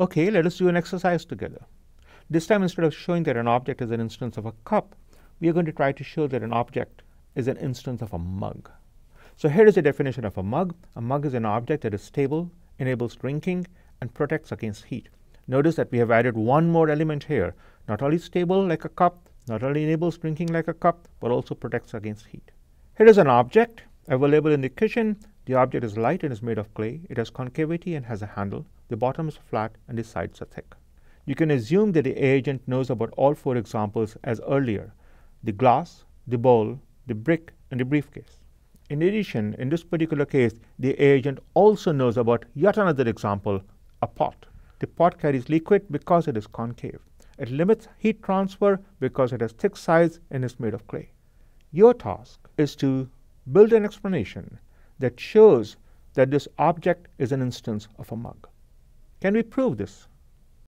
Okay, let us do an exercise together. This time, instead of showing that an object is an instance of a cup, we are going to try to show that an object is an instance of a mug. So here is the definition of a mug. A mug is an object that is stable, enables drinking, and protects against heat. Notice that we have added one more element here. Not only stable like a cup, not only enables drinking like a cup, but also protects against heat. Here is an object available in the kitchen. The object is light and is made of clay. It has concavity and has a handle. The bottom is flat and the sides are thick. You can assume that the agent knows about all four examples as earlier, the glass, the bowl, the brick, and the briefcase. In addition, in this particular case, the agent also knows about yet another example, a pot. The pot carries liquid because it is concave. It limits heat transfer because it has thick sides and is made of clay. Your task is to build an explanation that shows that this object is an instance of a mug. Can we prove this?